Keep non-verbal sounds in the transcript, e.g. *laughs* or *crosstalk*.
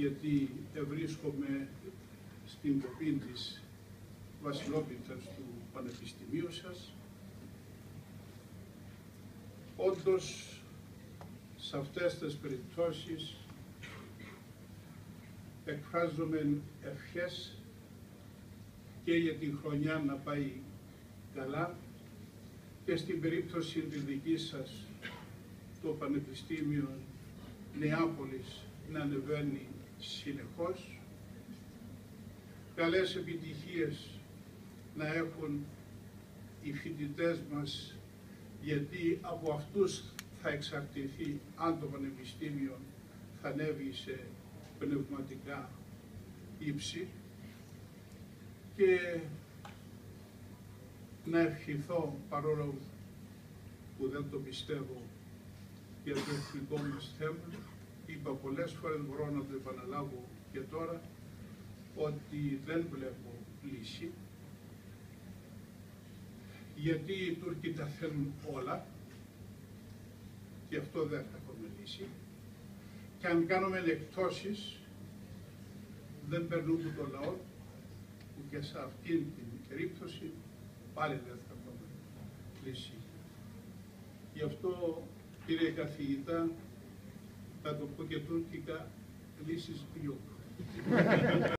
γιατί ευρίσκομαι στην κοπή της Βασιλόπιθας του Πανεπιστημίου σας. Όντως, σε αυτές τις περιπτώσεις εκφράζομαι ευχές και για την χρονιά να πάει καλά και στην περίπτωση τη δική σας το Πανεπιστήμιο Νεάπολης να ανεβαίνει συνεχώς. Καλές επιτυχίες να έχουν οι φοιτητές μας γιατί από αυτούς θα εξαρτηθεί αν το Πανεπιστήμιο θα ανέβει σε πνευματικά ύψη και να ευχηθώ παρόλο που δεν το πιστεύω για το εθνικό μας θέμα. Είπα πολλές φορές, μπορώ να το επαναλάβω και τώρα, ότι δεν βλέπω λύση, γιατί οι Τούρκοι τα θέλουν όλα και αυτό δεν θα έχουμε λύση. Και αν κάνουμε εκτόσεις, δεν περνούμε το λαό που και σε αυτήν την περίπτωση πάλι δεν θα έχουμε λύση. Γι' αυτό, κύριε καθηγητά, θα το πω και τουρκικά, λύσεις πιο. *laughs*